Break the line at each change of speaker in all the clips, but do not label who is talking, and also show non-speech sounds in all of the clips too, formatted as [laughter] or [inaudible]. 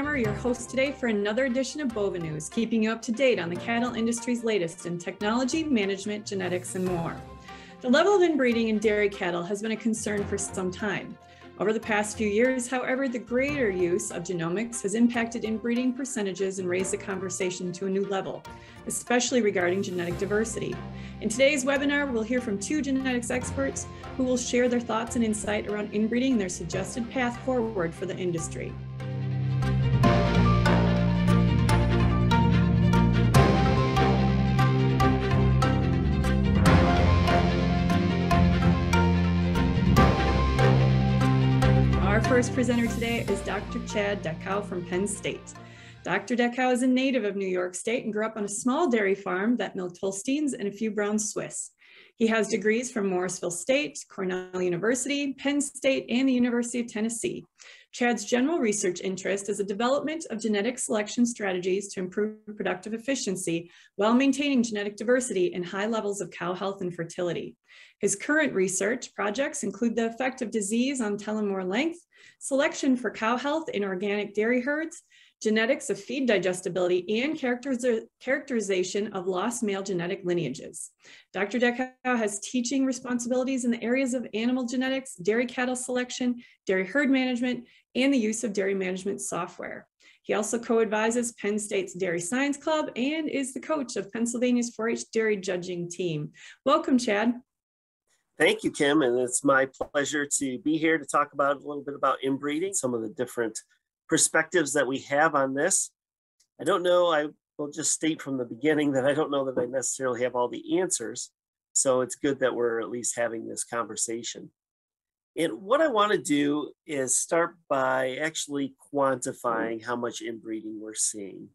your host today for another edition of BoviNews, keeping you up to date on the cattle industry's latest in technology, management, genetics, and more. The level of inbreeding in dairy cattle has been a concern for some time. Over the past few years, however, the greater use of genomics has impacted inbreeding percentages and raised the conversation to a new level, especially regarding genetic diversity. In today's webinar, we'll hear from two genetics experts who will share their thoughts and insight around inbreeding and their suggested path forward for the industry. First presenter today is Dr. Chad Dechow from Penn State. Dr. Dechow is a native of New York State and grew up on a small dairy farm that milked Holsteins and a few brown Swiss. He has degrees from Morrisville State, Cornell University, Penn State, and the University of Tennessee. Chad's general research interest is the development of genetic selection strategies to improve productive efficiency while maintaining genetic diversity and high levels of cow health and fertility. His current research projects include the effect of disease on telomere length, selection for cow health in organic dairy herds, genetics of feed digestibility, and characterization of lost male genetic lineages. Dr. Dechow has teaching responsibilities in the areas of animal genetics, dairy cattle selection, dairy herd management, and the use of dairy management software. He also co-advises Penn State's Dairy Science Club and is the coach of Pennsylvania's 4-H dairy judging team. Welcome, Chad.
Thank you, Kim, and it's my pleasure to be here to talk about a little bit about inbreeding, some of the different perspectives that we have on this. I don't know, I will just state from the beginning that I don't know that I necessarily have all the answers. So it's good that we're at least having this conversation. And what I want to do is start by actually quantifying how much inbreeding we're seeing.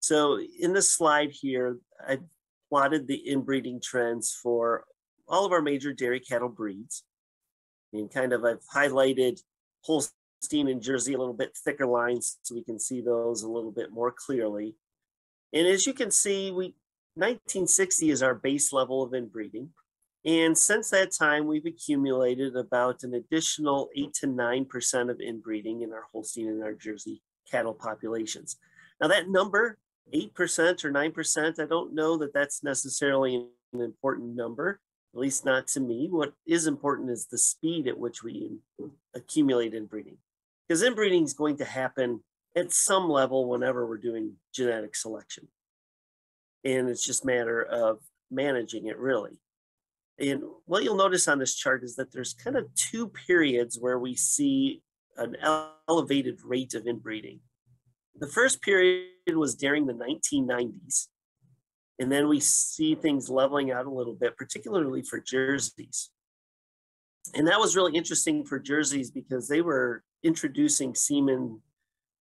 So in this slide here, I plotted the inbreeding trends for all of our major dairy cattle breeds. And kind of I've highlighted Holstein and Jersey a little bit thicker lines so we can see those a little bit more clearly. And as you can see, we 1960 is our base level of inbreeding. And since that time, we've accumulated about an additional 8 to 9% of inbreeding in our Holstein and our Jersey cattle populations. Now, that number, 8% or 9%, I don't know that that's necessarily an important number at least not to me. What is important is the speed at which we accumulate inbreeding. Because inbreeding is going to happen at some level whenever we're doing genetic selection. And it's just matter of managing it really. And what you'll notice on this chart is that there's kind of two periods where we see an elevated rate of inbreeding. The first period was during the 1990s, and then we see things leveling out a little bit, particularly for jerseys. And that was really interesting for jerseys because they were introducing semen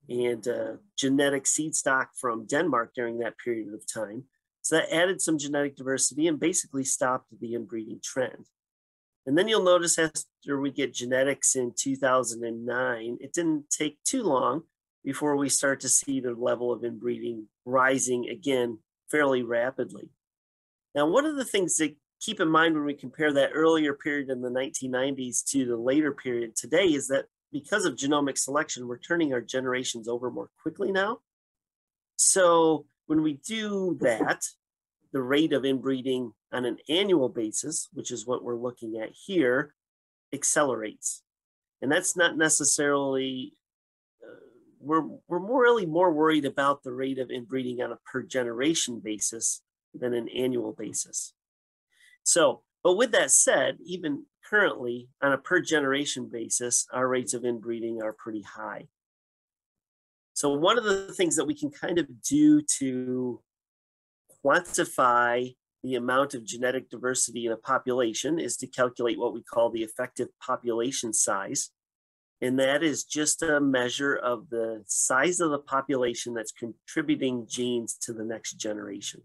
and uh, genetic seed stock from Denmark during that period of time. So that added some genetic diversity and basically stopped the inbreeding trend. And then you'll notice after we get genomics in 2009, it didn't take too long before we start to see the level of inbreeding rising again fairly rapidly. Now, one of the things to keep in mind when we compare that earlier period in the 1990s to the later period today is that because of genomic selection, we're turning our generations over more quickly now. So when we do that, the rate of inbreeding on an annual basis, which is what we're looking at here, accelerates. And that's not necessarily uh, we're, we're more really more worried about the rate of inbreeding on a per generation basis than an annual basis. So, but with that said, even currently on a per generation basis, our rates of inbreeding are pretty high. So one of the things that we can kind of do to quantify the amount of genetic diversity in a population is to calculate what we call the effective population size. And that is just a measure of the size of the population that's contributing genes to the next generation.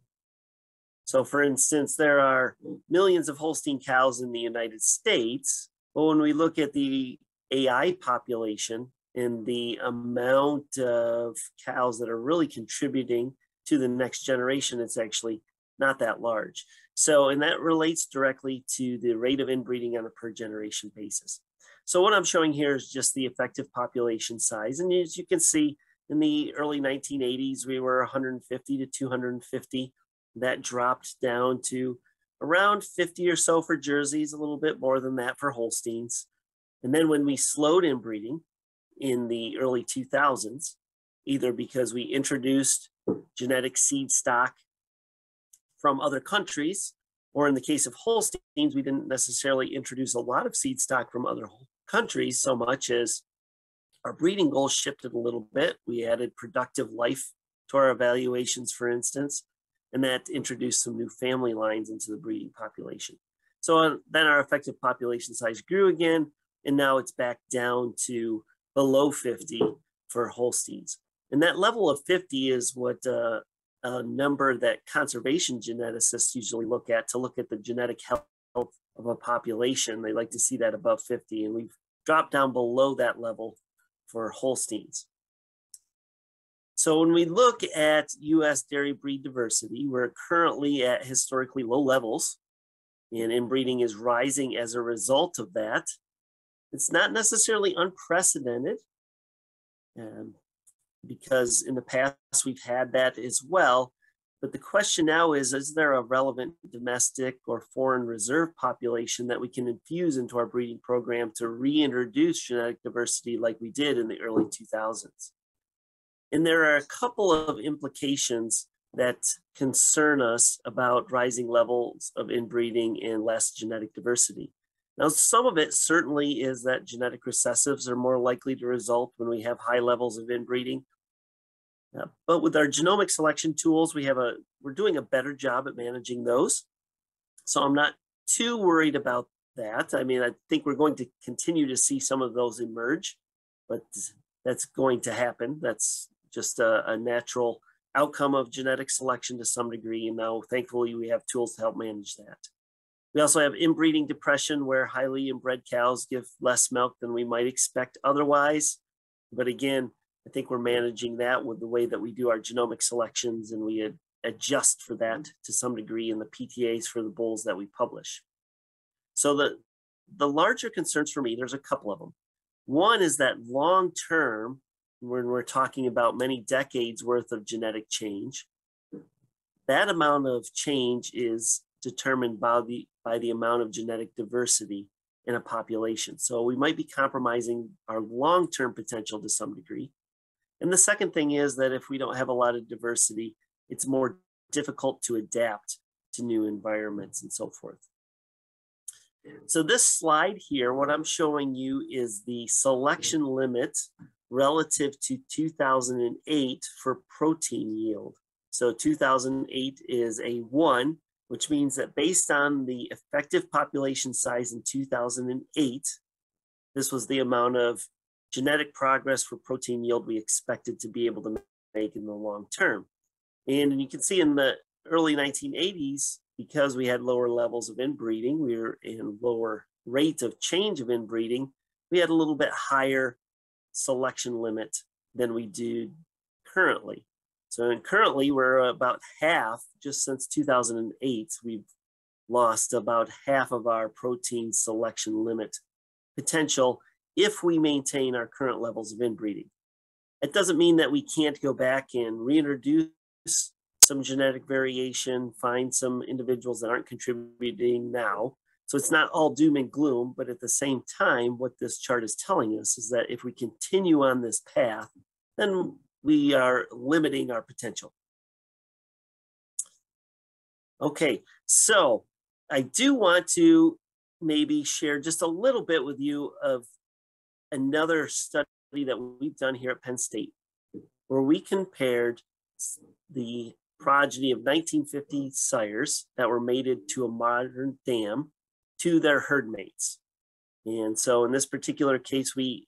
So for instance, there are millions of Holstein cows in the United States, but when we look at the AI population and the amount of cows that are really contributing to the next generation, it's actually not that large. So, and that relates directly to the rate of inbreeding on a per generation basis. So what I'm showing here is just the effective population size. And as you can see, in the early 1980s, we were 150 to 250. That dropped down to around 50 or so for Jerseys, a little bit more than that for Holsteins. And then when we slowed inbreeding in the early 2000s, either because we introduced genetic seed stock from other countries, or in the case of Holsteins, we didn't necessarily introduce a lot of seed stock from other countries so much as our breeding goals shifted a little bit. We added productive life to our evaluations, for instance, and that introduced some new family lines into the breeding population. So uh, then our effective population size grew again, and now it's back down to below 50 for Holsteins. And that level of 50 is what uh, a number that conservation geneticists usually look at to look at the genetic health of a population. They like to see that above 50, and we've dropped down below that level for Holsteins. So when we look at US dairy breed diversity, we're currently at historically low levels and inbreeding is rising as a result of that. It's not necessarily unprecedented um, because in the past we've had that as well. But the question now is, is there a relevant domestic or foreign reserve population that we can infuse into our breeding program to reintroduce genetic diversity like we did in the early 2000s? And there are a couple of implications that concern us about rising levels of inbreeding and less genetic diversity. Now, some of it certainly is that genetic recessives are more likely to result when we have high levels of inbreeding. Uh, but with our genomic selection tools, we have a we're doing a better job at managing those. So I'm not too worried about that. I mean, I think we're going to continue to see some of those emerge, but that's going to happen. That's just a, a natural outcome of genetic selection to some degree. And now, thankfully, we have tools to help manage that. We also have inbreeding depression where highly inbred cows give less milk than we might expect otherwise. But again, I think we're managing that with the way that we do our genomic selections and we ad adjust for that to some degree in the PTAs for the bulls that we publish. So the, the larger concerns for me, there's a couple of them. One is that long term, when we're talking about many decades worth of genetic change, that amount of change is determined by the, by the amount of genetic diversity in a population. So we might be compromising our long-term potential to some degree. And the second thing is that if we don't have a lot of diversity, it's more difficult to adapt to new environments and so forth. So this slide here, what I'm showing you is the selection limit relative to 2008 for protein yield. So 2008 is a one, which means that based on the effective population size in 2008, this was the amount of genetic progress for protein yield we expected to be able to make in the long term. And you can see in the early 1980s, because we had lower levels of inbreeding, we were in lower rate of change of inbreeding, we had a little bit higher selection limit than we do currently. So currently we're about half, just since 2008, we've lost about half of our protein selection limit potential if we maintain our current levels of inbreeding. It doesn't mean that we can't go back and reintroduce some genetic variation, find some individuals that aren't contributing now. So it's not all doom and gloom, but at the same time, what this chart is telling us is that if we continue on this path, then we are limiting our potential. Okay, so I do want to maybe share just a little bit with you of another study that we've done here at Penn State, where we compared the progeny of 1950 sires that were mated to a modern dam to their herd mates. And so in this particular case, we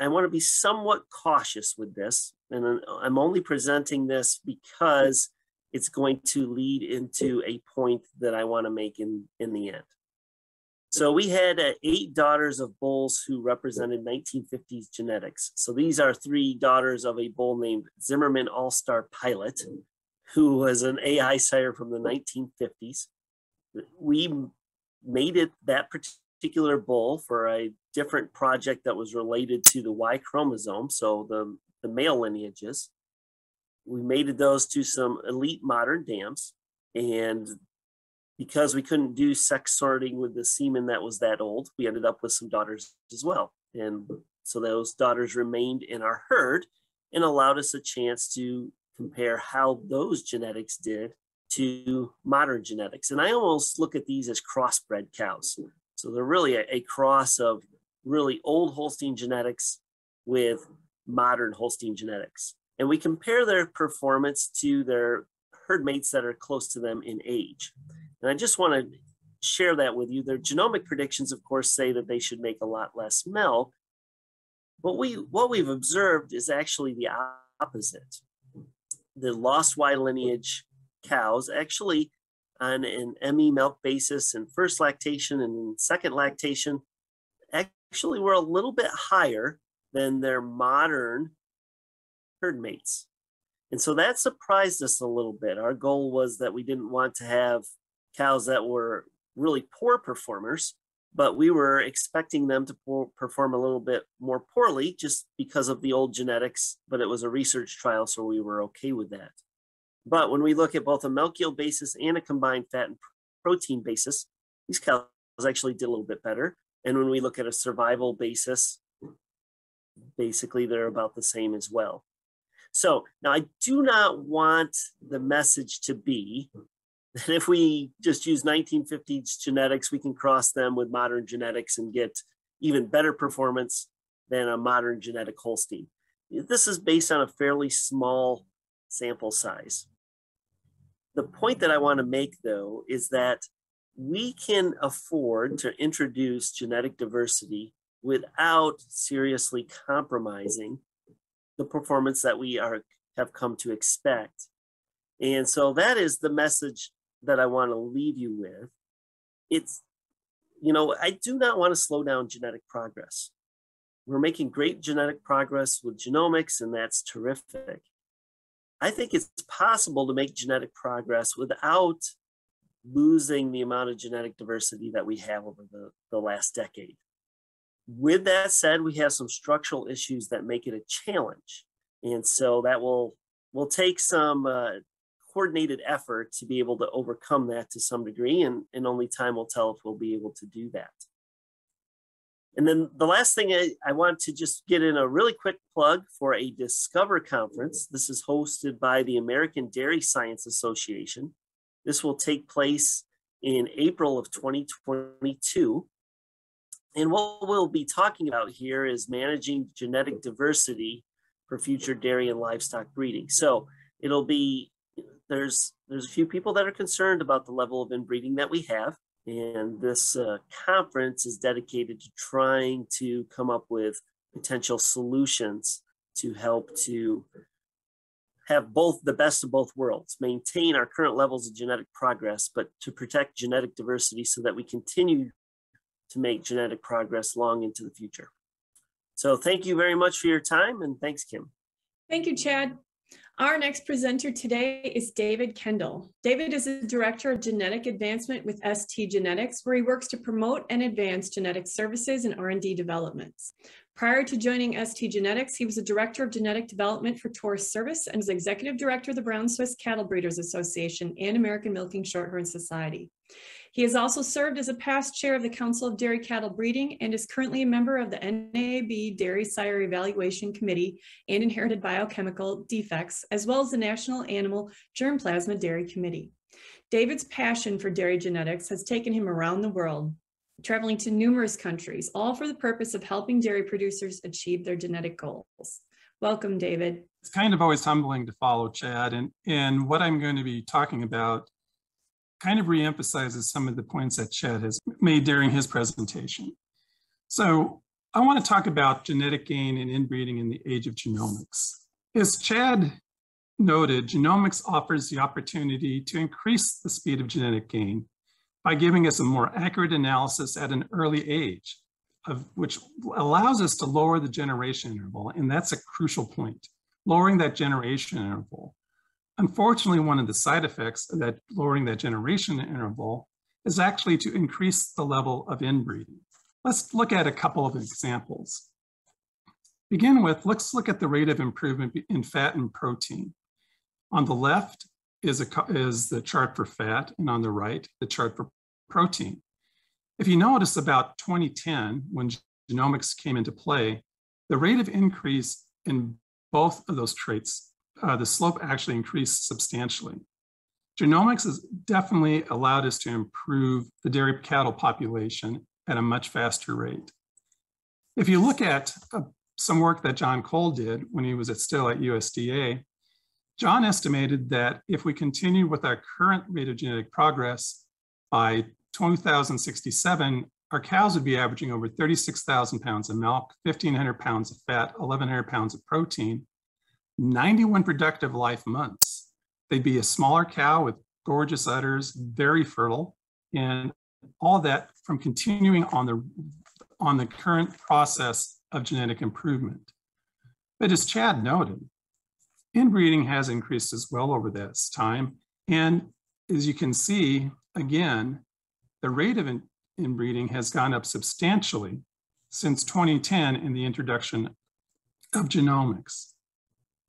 I want to be somewhat cautious with this. And I'm only presenting this because it's going to lead into a point that I want to make in, in the end. So we had uh, eight daughters of bulls who represented 1950s genetics. So these are three daughters of a bull named Zimmerman All-Star Pilot, who was an AI sire from the 1950s. We mated that particular bull for a different project that was related to the Y chromosome, so the, the male lineages. We mated those to some elite modern dams. And because we couldn't do sex sorting with the semen that was that old, we ended up with some daughters as well. And so those daughters remained in our herd and allowed us a chance to compare how those genetics did to modern genetics. And I almost look at these as crossbred cows. So they're really a, a cross of really old Holstein genetics with modern Holstein genetics. And we compare their performance to their herd mates that are close to them in age. And I just want to share that with you. Their genomic predictions, of course, say that they should make a lot less milk. But we what we've observed is actually the opposite. The lost Y lineage cows actually on an ME milk basis and first lactation and second lactation actually were a little bit higher than their modern herd mates. And so that surprised us a little bit. Our goal was that we didn't want to have cows that were really poor performers, but we were expecting them to perform a little bit more poorly just because of the old genetics. But it was a research trial, so we were okay with that. But when we look at both a milk yield basis and a combined fat and protein basis, these cows actually did a little bit better. And when we look at a survival basis, basically they're about the same as well. So now I do not want the message to be that if we just use 1950s genetics, we can cross them with modern genetics and get even better performance than a modern genetic Holstein. This is based on a fairly small sample size. The point that I want to make though is that we can afford to introduce genetic diversity without seriously compromising the performance that we are have come to expect. And so that is the message that I want to leave you with. It's, you know, I do not want to slow down genetic progress. We're making great genetic progress with genomics, and that's terrific. I think it's possible to make genetic progress without losing the amount of genetic diversity that we have over the, the last decade. With that said, we have some structural issues that make it a challenge. And so that will will take some uh, coordinated effort to be able to overcome that to some degree, and, and only time will tell if we'll be able to do that. And then the last thing I, I, want to just get in a really quick plug for a Discover conference. This is hosted by the American Dairy Science Association. This will take place in April of 2022. And what we'll be talking about here is managing genetic diversity for future dairy and livestock breeding. So it'll be there's there's a few people that are concerned about the level of inbreeding that we have, and this uh, conference is dedicated to trying to come up with potential solutions to help to have both the best of both worlds, maintain our current levels of genetic progress, but to protect genetic diversity so that we continue to make genetic progress long into the future. So thank you very much for your time and thanks, Kim.
Thank you, Chad. Our next presenter today is David Kendall. David is the Director of Genetic Advancement with STgenetics, where he works to promote and advance genetic services and R&D developments. Prior to joining STgenetics, he was the Director of Genetic Development for Taurus Service and was Executive Director of the Brown Swiss Cattle Breeders Association and American Milking Shorthorn Society. He has also served as a past chair of the Council of Dairy Cattle Breeding and is currently a member of the NAB Dairy Sire Evaluation Committee and Inherited Biochemical Defects, as well as the National Animal Germplasm Dairy Committee. David's passion for dairy genetics has taken him around the world, traveling to numerous countries, all for the purpose of helping dairy producers achieve their genetic goals. Welcome, David.
It's kind of always humbling to follow Chad, and, and what I'm going to be talking about kind of reemphasizes some of the points that Chad has made during his presentation. So I want to talk about genetic gain and inbreeding in the age of genomics. As Chad noted, genomics offers the opportunity to increase the speed of genetic gain by giving us a more accurate analysis at an early age, of which allows us to lower the generation interval. And that's a crucial point, lowering that generation interval. Unfortunately, one of the side effects of that lowering that generation interval is actually to increase the level of inbreeding. Let's look at a couple of examples. Begin with, let's look at the rate of improvement in fat and protein. On the left is, a, is the chart for fat, and on the right, the chart for protein. If you notice about 2010, when genomics came into play, the rate of increase in both of those traits, uh, the slope actually increased substantially. Genomics has definitely allowed us to improve the dairy cattle population at a much faster rate. If you look at uh, some work that John Cole did when he was at, still at USDA, John estimated that if we continue with our current rate of genetic progress by 2067, our cows would be averaging over 36,000 pounds of milk, 1,500 pounds of fat, 1,100 pounds of protein, 91 productive life months. They'd be a smaller cow with gorgeous udders, very fertile, and all that from continuing on the, on the current process of genetic improvement. But as Chad noted, inbreeding has increased as well over this time. And as you can see, again, the rate of inbreeding has gone up substantially since 2010 in the introduction of genomics.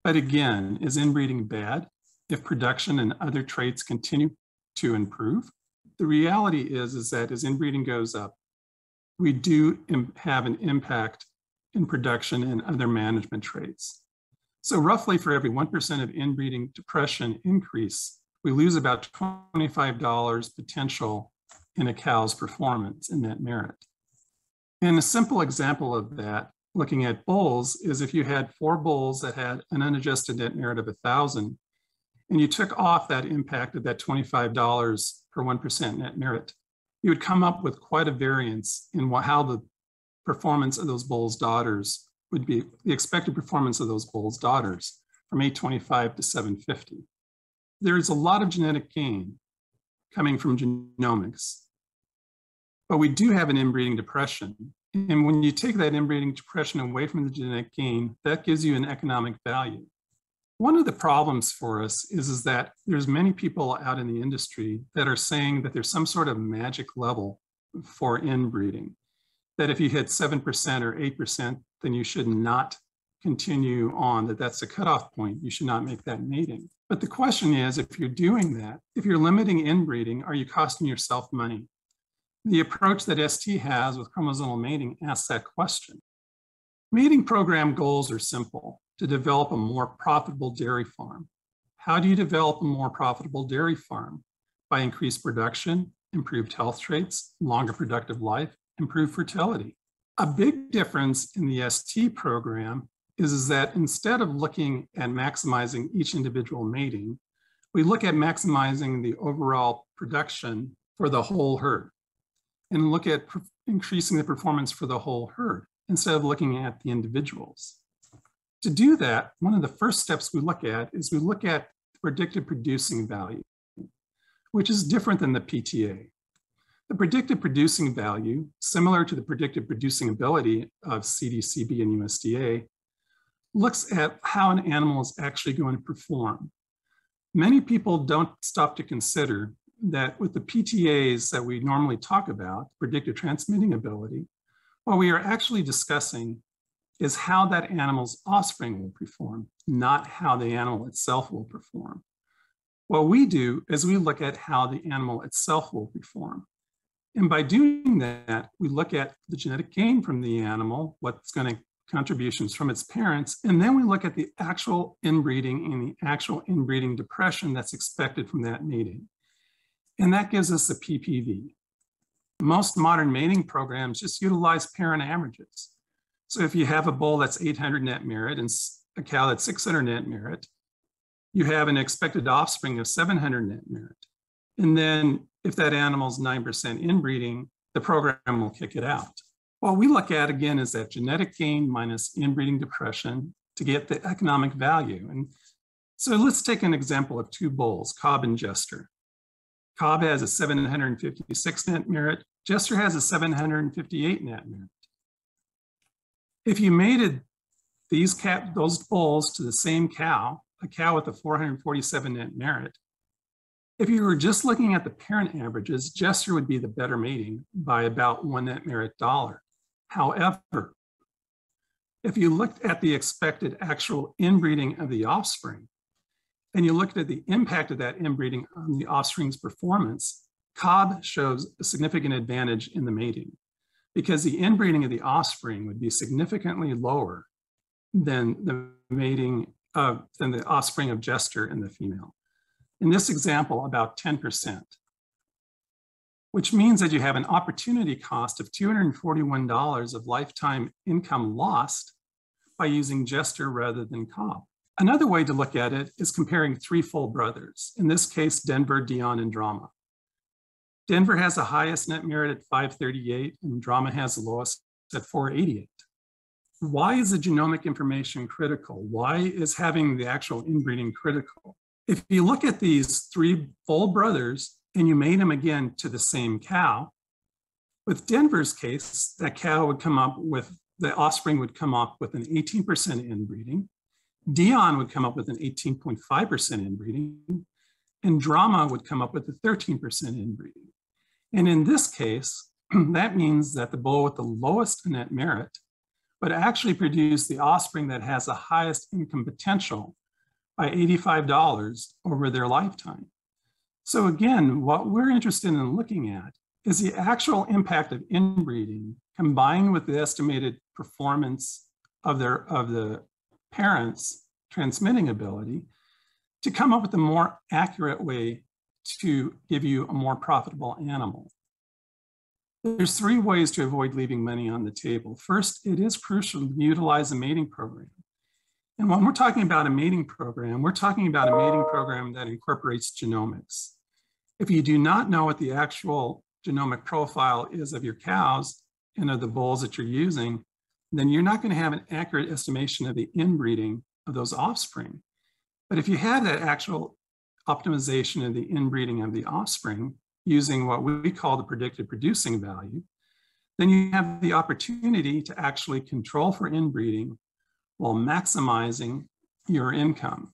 But again, is inbreeding bad if production and other traits continue to improve? The reality is, is that as inbreeding goes up, we do have an impact in production and other management traits. So roughly for every 1% of inbreeding depression increase, we lose about $25 potential in a cow's performance in net merit. And a simple example of that, looking at bulls, is if you had four bulls that had an unadjusted net merit of 1,000, and you took off that impact of that $25 per 1% net merit, you would come up with quite a variance in what, how the performance of those bulls' daughters would be, the expected performance of those bulls' daughters from 825 to 750. There's a lot of genetic gain coming from genomics but we do have an inbreeding depression. And when you take that inbreeding depression away from the genetic gain, that gives you an economic value. One of the problems for us is, is that there's many people out in the industry that are saying that there's some sort of magic level for inbreeding, that if you hit 7% or 8%, then you should not continue on, that that's a cutoff point. You should not make that mating. But the question is, if you're doing that, if you're limiting inbreeding, are you costing yourself money? The approach that ST has with chromosomal mating asks that question. Mating program goals are simple, to develop a more profitable dairy farm. How do you develop a more profitable dairy farm? By increased production, improved health traits, longer productive life, improved fertility. A big difference in the ST program is, is that instead of looking at maximizing each individual mating, we look at maximizing the overall production for the whole herd and look at increasing the performance for the whole herd instead of looking at the individuals. To do that, one of the first steps we look at is we look at the predicted producing value, which is different than the PTA. The predicted producing value, similar to the predicted producing ability of CDCB and USDA, looks at how an animal is actually going to perform. Many people don't stop to consider that with the PTAs that we normally talk about, predictive transmitting ability, what we are actually discussing is how that animal's offspring will perform, not how the animal itself will perform. What we do is we look at how the animal itself will perform. And by doing that, we look at the genetic gain from the animal, what's going to contributions from its parents, and then we look at the actual inbreeding and the actual inbreeding depression that's expected from that mating. And that gives us a PPV. Most modern mating programs just utilize parent averages. So if you have a bull that's 800 net merit and a cow that's 600 net merit, you have an expected offspring of 700 net merit. And then if that animal's 9% inbreeding, the program will kick it out. What we look at again is that genetic gain minus inbreeding depression to get the economic value. And so let's take an example of two bulls, Cobb and Jester. Cobb has a 756 net merit. Jester has a 758 net merit. If you mated these cap, those bulls to the same cow, a cow with a 447 net merit, if you were just looking at the parent averages, Jester would be the better mating by about one net merit dollar. However, if you looked at the expected actual inbreeding of the offspring, and you looked at the impact of that inbreeding on the offspring's performance, Cobb shows a significant advantage in the mating because the inbreeding of the offspring would be significantly lower than the mating of than the offspring of Jester in the female. In this example, about 10%, which means that you have an opportunity cost of $241 of lifetime income lost by using Jester rather than Cobb. Another way to look at it is comparing three full brothers, in this case, Denver, Dion, and Drama. Denver has the highest net merit at 538 and Drama has the lowest at 488. Why is the genomic information critical? Why is having the actual inbreeding critical? If you look at these three full brothers and you mate them again to the same cow, with Denver's case, that cow would come up with, the offspring would come up with an 18% inbreeding. Dion would come up with an 18.5% inbreeding, and Drama would come up with a 13% inbreeding. And in this case, [clears throat] that means that the bull with the lowest net merit would actually produce the offspring that has the highest income potential by $85 over their lifetime. So again, what we're interested in looking at is the actual impact of inbreeding combined with the estimated performance of, their, of the parents' transmitting ability to come up with a more accurate way to give you a more profitable animal. There's three ways to avoid leaving money on the table. First, it is crucial to utilize a mating program. And when we're talking about a mating program, we're talking about a mating program that incorporates genomics. If you do not know what the actual genomic profile is of your cows and of the bulls that you're using, then you're not going to have an accurate estimation of the inbreeding of those offspring. But if you had that actual optimization of the inbreeding of the offspring using what we call the predicted producing value, then you have the opportunity to actually control for inbreeding while maximizing your income,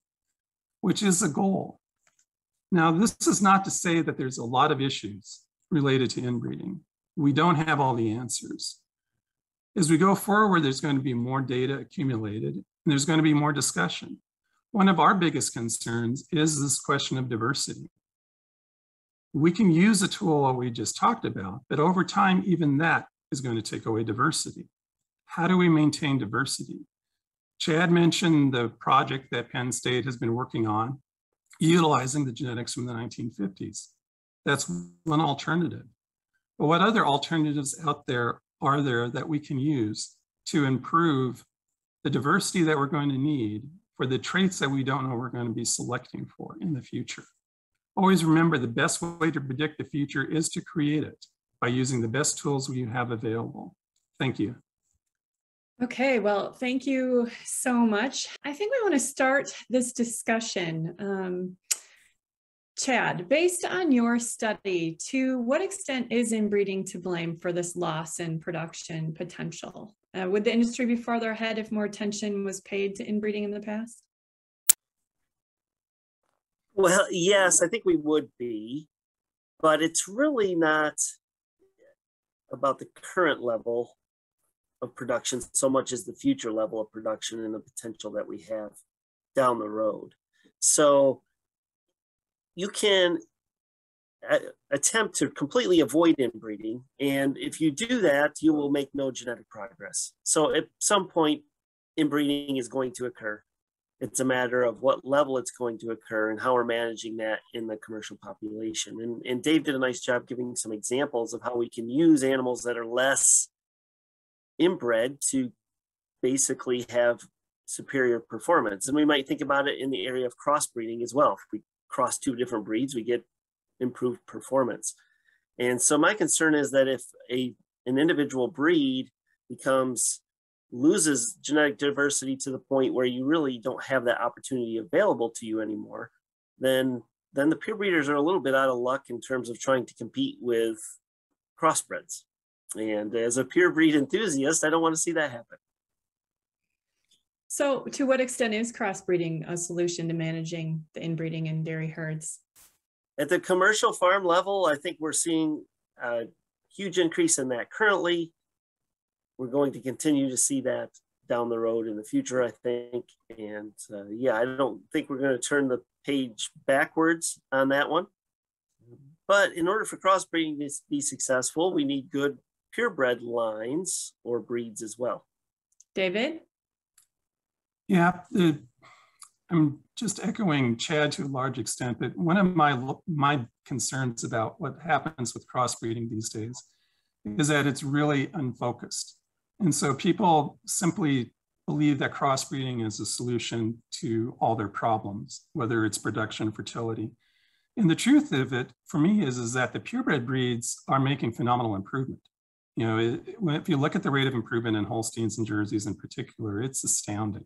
which is a goal. Now, this is not to say that there's a lot of issues related to inbreeding. We don't have all the answers. As we go forward, there's going to be more data accumulated, and there's going to be more discussion. One of our biggest concerns is this question of diversity. We can use a tool we just talked about, but over time, even that is going to take away diversity. How do we maintain diversity? Chad mentioned the project that Penn State has been working on, utilizing the genetics from the 1950s. That's one alternative. But what other alternatives out there are there that we can use to improve the diversity that we're going to need for the traits that we don't know we're going to be selecting for in the future. Always remember the best way to predict the future is to create it by using the best tools we have available. Thank you.
Okay, well, thank you so much. I think we want to start this discussion. Um, Chad, based on your study, to what extent is inbreeding to blame for this loss in production potential? Uh, would the industry be farther ahead if more attention was paid to inbreeding in the past?
Well, yes, I think we would be, but it's really not about the current level of production so much as the future level of production and the potential that we have down the road. So you can uh, attempt to completely avoid inbreeding. And if you do that, you will make no genetic progress. So at some point, inbreeding is going to occur. It's a matter of what level it's going to occur and how we're managing that in the commercial population. And, and Dave did a nice job giving some examples of how we can use animals that are less inbred to basically have superior performance. And we might think about it in the area of crossbreeding as well. If we cross two different breeds, we get improved performance. And so my concern is that if a an individual breed becomes loses genetic diversity to the point where you really don't have that opportunity available to you anymore, then then the pure breeders are a little bit out of luck in terms of trying to compete with crossbreds. And as a pure breed enthusiast, I don't want to see that happen.
So to what extent is crossbreeding a solution to managing the inbreeding in dairy herds?
At the commercial farm level, I think we're seeing a huge increase in that currently. we're going to continue to see that down the road in the future, I think. And uh, yeah, I don't think we're going to turn the page backwards on that one. But in order for crossbreeding to be successful, we need good purebred lines or breeds as well.
David?
Yeah, I'm just echoing Chad to a large extent, but one of my, my concerns about what happens with crossbreeding these days is that it's really unfocused. And so people simply believe that crossbreeding is a solution to all their problems, whether it's production fertility. And the truth of it for me is, is that the purebred breeds are making phenomenal improvement. You know, it, if you look at the rate of improvement in Holsteins and Jerseys in particular, it's astounding.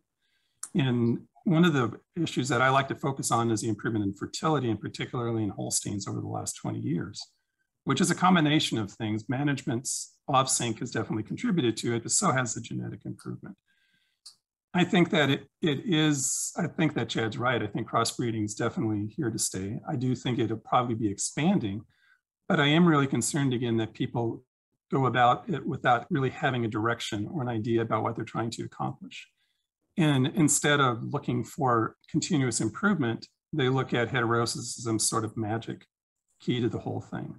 And one of the issues that I like to focus on is the improvement in fertility, and particularly in Holsteins over the last 20 years, which is a combination of things. Management's Ovsynch has definitely contributed to it, but so has the genetic improvement. I think that it, it is, I think that Chad's right. I think crossbreeding is definitely here to stay. I do think it'll probably be expanding, but I am really concerned again that people go about it without really having a direction or an idea about what they're trying to accomplish. And instead of looking for continuous improvement, they look at heterosis as some sort of magic key to the whole thing.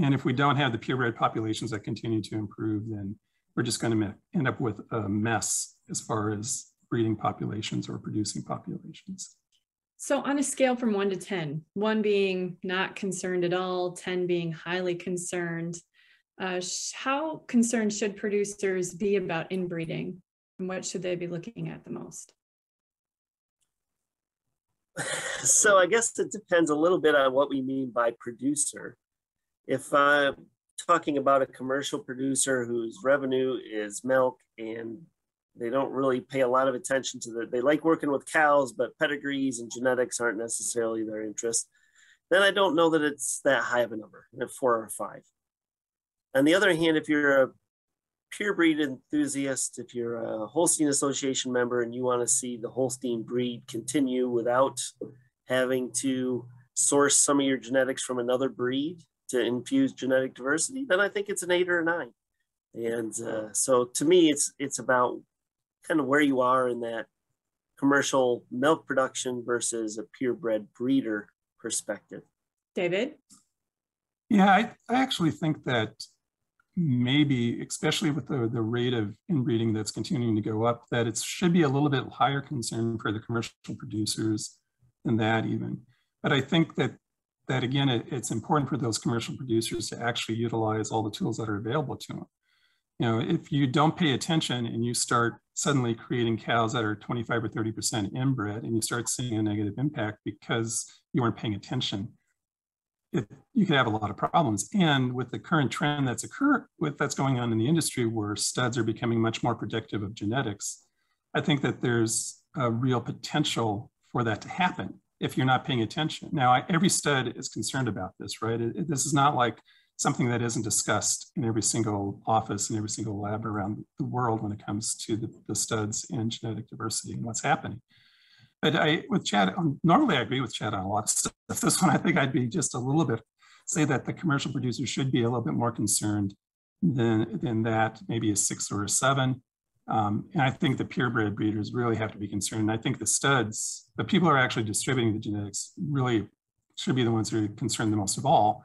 And if we don't have the purebred populations that continue to improve, then we're just going to end up with a mess as far as breeding populations or producing populations.
So, on a scale from one to 10, one being not concerned at all, 10 being highly concerned, uh, how concerned should producers be about inbreeding? And what should they be looking at the most? [laughs]
So, I guess it depends a little bit on what we mean by producer. If I'm talking about a commercial producer whose revenue is milk and they don't really pay a lot of attention to that, they like working with cows, but pedigrees and genetics aren't necessarily their interest, then I don't know that it's that high of a number, four or five. On the other hand, if you're a pure breed enthusiast, if you're a Holstein Association member and you want to see the Holstein breed continue without having to source some of your genetics from another breed to infuse genetic diversity, then I think it's an eight or a nine. And uh, so to me, it's it's about kind of where you are in that commercial milk production versus a purebred breeder perspective.
David?
Yeah, I, I actually think that maybe, especially with the, the rate of inbreeding that's continuing to go up, that it should be a little bit higher concern for the commercial producers than that even. But I think that that again, it, it's important for those commercial producers to actually utilize all the tools that are available to them. You know, if you don't pay attention and you start suddenly creating cows that are 25 or 30% inbred and you start seeing a negative impact because you weren't paying attention, it, you could have a lot of problems. And with the current trend that's occurred with that's going on in the industry where studs are becoming much more predictive of genetics, I think that there's a real potential for that to happen if you're not paying attention. Now, I, every stud is concerned about this, right? It, this is not like something that isn't discussed in every single office and every single lab around the world when it comes to the, the studs and genetic diversity and what's happening. But I, with Chad, um, normally I agree with Chad on a lot of stuff. [laughs] This one, I think I'd be just a little bit, say that the commercial producers should be a little bit more concerned than, than that, maybe a six or a seven. Um, and I think the purebred breeders really have to be concerned. I think the studs, the people who are actually distributing the genetics really should be the ones who are concerned the most of all,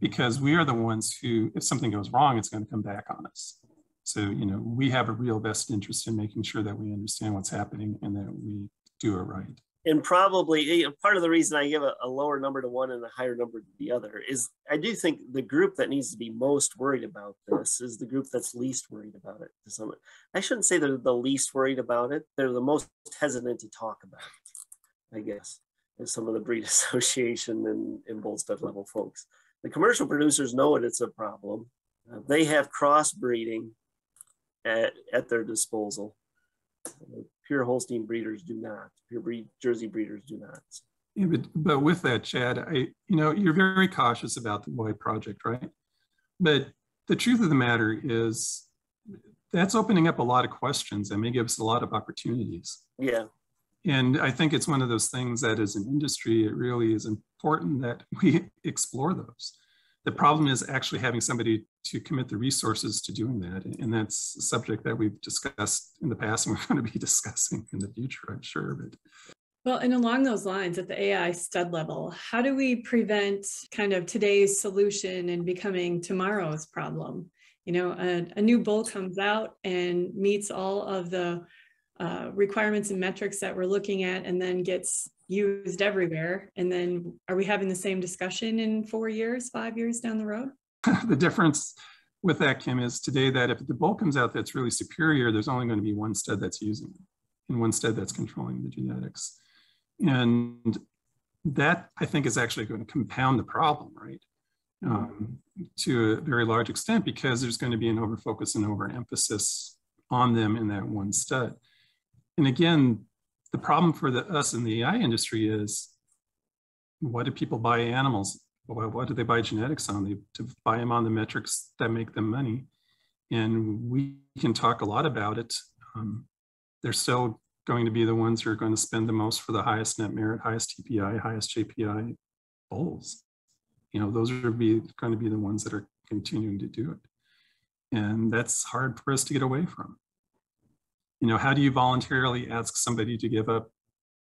because we are the ones who, if something goes wrong, it's going to come back on us. So, you know, we have a real best interest in making sure that we understand what's happening and that we do it right.
And probably part of the reason I give a, a, lower number to one and a higher number to the other is I do think the group that needs to be most worried about this is the group that's least worried about it. To some, I shouldn't say they're the least worried about it. They're the most hesitant to talk about it, I guess, as some of the breed [laughs] association and, and bull stud level folks. The commercial producers know it, it's a problem. Uh, they have crossbreeding at, at their disposal pure Holstein breeders do not. Pure breed, Jersey breeders do not.
Yeah, but, but with that, Chad, I you know you're very cautious about the Y project, right? But the truth of the matter is that's opening up a lot of questions and may give us a lot of opportunities.
Yeah.
And I think it's one of those things that as an industry, it really is important that we [laughs] explore those. The problem is actually having somebody to commit the resources to doing that. And that's a subject that we've discussed in the past and we're [laughs] going to be discussing in the future, I'm sure. But
well, and along those lines, at the AI stud level, how do we prevent kind of today's solution and becoming tomorrow's problem? You know, a, a new bull comes out and meets all of the uh, requirements and metrics that we're looking at and then gets used everywhere. And then are we having the same discussion in four years, five years down the road? [laughs]
the difference with that, Kim, is today that if the bull comes out that's really superior, there's only going to be one stud that's using it and one stud that's controlling the genetics. And that I think is actually going to compound the problem, right? Um, to a very large extent, because there's going to be an overfocus and overemphasis on them in that one stud. And again, the problem for the, us in the AI industry is what do people buy animals? What, what do they buy genetics on? They to buy them on the metrics that make them money. And we can talk a lot about it. Um, they're still going to be the ones who are going to spend the most for the highest net merit, highest TPI, highest JPI bulls. You know, those are be, going to be the ones that are continuing to do it. And that's hard for us to get away from. You know, how do you voluntarily ask somebody to give up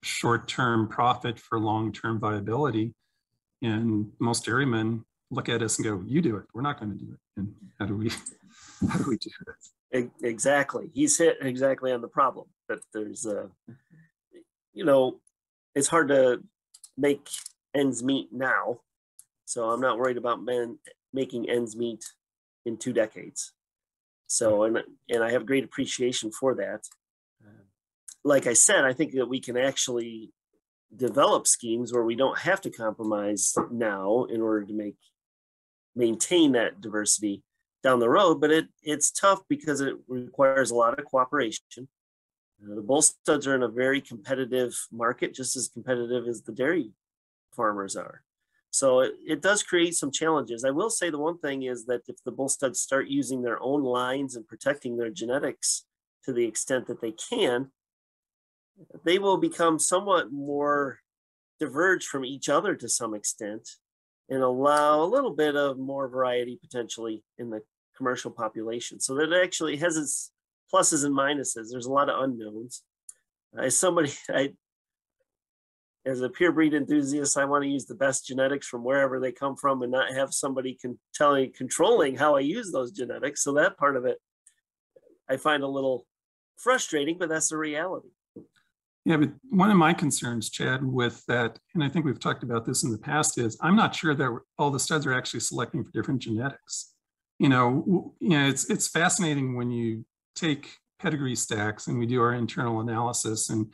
short-term profit for long-term viability? And most dairymen look at us and go, you do it, we're not going to do it. And how do we, [laughs] how do we do this?
Exactly. He's hit exactly on the problem that there's a, you know, it's hard to make ends meet now. So I'm not worried about men making ends meet in two decades. So, and, and I have great appreciation for that. Like I said, I think that we can actually develop schemes where we don't have to compromise now in order to make maintain that diversity down the road, but it it's tough because it requires a lot of cooperation. Uh, the bull studs are in a very competitive market, just as competitive as the dairy farmers are. So it, it does create some challenges. I will say the one thing is that if the bull studs start using their own lines and protecting their genetics to the extent that they can, they will become somewhat more diverged from each other to some extent and allow a little bit of more variety potentially in the commercial population. So that actually has its pluses and minuses. There's a lot of unknowns. As somebody, [laughs] I, as a pure breed enthusiast, I want to use the best genetics from wherever they come from and not have somebody con- telling, controlling how I use those genetics. So that part of it, I find a little frustrating, but that's the reality.
Yeah, but one of my concerns, Chad, with that, and I think we've talked about this in the past, is I'm not sure that all the studs are actually selecting for different genetics. You know, you know, it's it's fascinating when you take pedigree stacks and we do our internal analysis, and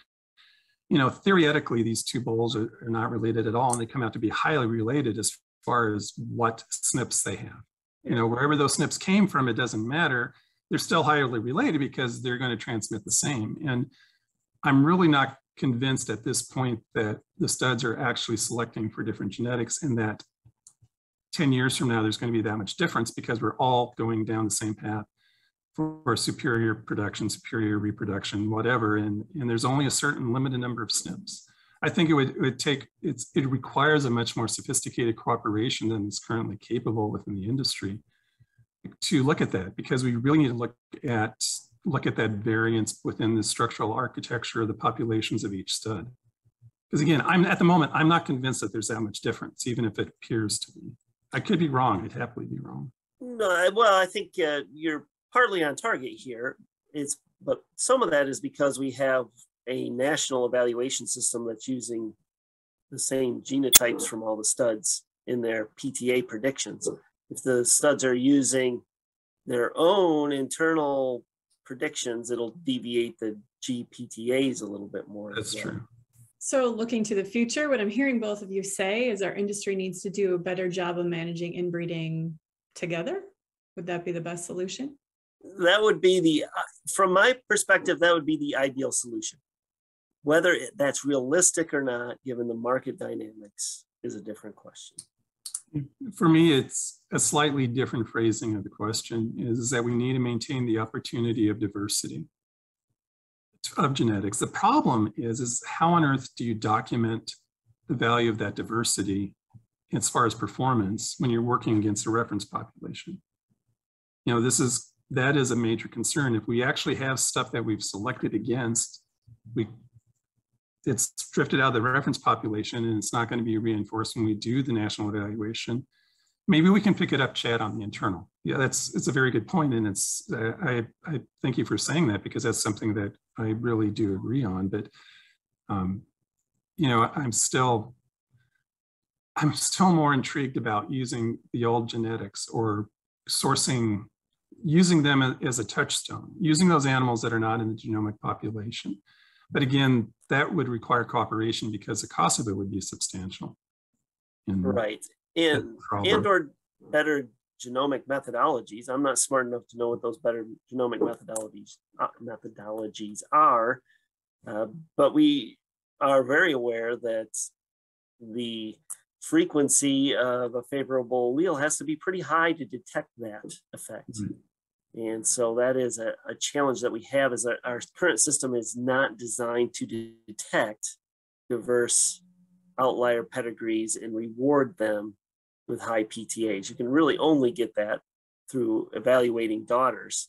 you know, theoretically, these two bowls are, are not related at all, and they come out to be highly related as far as what SNPs they have. You know, wherever those SNPs came from, it doesn't matter. They're still highly related because they're going to transmit the same. And I'm really not convinced at this point that the studs are actually selecting for different genetics and that 10 years from now, there's going to be that much difference because we're all going down the same path for superior production, superior reproduction, whatever. And, and there's only a certain limited number of SNPs. I think it would, it would take, it's, it requires a much more sophisticated cooperation than is currently capable within the industry to look at that because we really need to look at look at that variance within the structural architecture of the populations of each stud. Because again, I'm at the moment, I'm not convinced that there's that much difference, even if it appears to be. I could be wrong. I'd happily be wrong.
No, well, I think uh, you're partly on target here. It's but some of that is because we have a national evaluation system that's using the same genotypes from all the studs in their PTA predictions. If the studs are using their own internal predictions, it'll deviate the GPTAs a little bit more.
That's true.
So looking to the future, what I'm hearing both of you say is our industry needs to do a better job of managing inbreeding together. Would that be the best solution?
That would be the, uh, from my perspective, that would be the ideal solution. Whether that's realistic or not, given the market dynamics, is a different question
for me, it's a slightly different phrasing of the question is that we need to maintain the opportunity of diversity of genetics. The problem is, is how on earth do you document the value of that diversity as far as performance when you're working against a reference population. You know, this is that is a major concern. If we actually have stuff that we've selected against, we it's drifted out of the reference population and it's not going to be reinforced when we do the national evaluation. Maybe we can pick it up, Chad, on the internal. Yeah, that's it's a very good point, and it's uh, I I thank you for saying that because that's something that I really do agree on. But um, you know, I'm still I'm still more intrigued about using the old genetics or sourcing using them as a touchstone, using those animals that are not in the genomic population. But again, that would require cooperation because the cost of it would be substantial.
And right. And, and or better genomic methodologies. I'm not smart enough to know what those better genomic methodologies uh, methodologies are, uh, but we are very aware that the frequency of a favorable allele has to be pretty high to detect that effect. Mm-hmm. And so that is a, a, challenge that we have is that our current system is not designed to detect diverse outlier pedigrees and reward them with high PTAs. You can really only get that through evaluating daughters.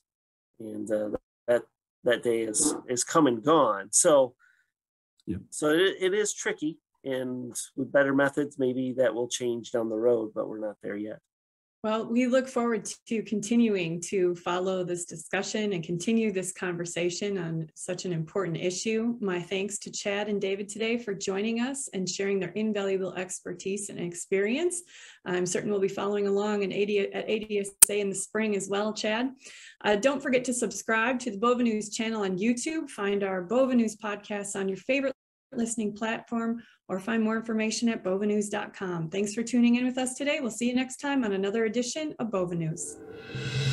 And uh, that that day is is come and gone. So yeah. so it, it is tricky and with better methods, maybe that will change down the road, but we're not there yet.
Well, we look forward to continuing to follow this discussion and continue this conversation on such an important issue. My thanks to Chad and David today for joining us and sharing their invaluable expertise and experience. I'm certain we'll be following along at ADSA in the spring as well, Chad. Uh, don't forget to subscribe to the BoviNews channel on YouTube. Find our BoviNews podcasts on your favorite listening platform or find more information at bovinews.com. Thanks for tuning in with us today. We'll see you next time on another edition of BoviNews.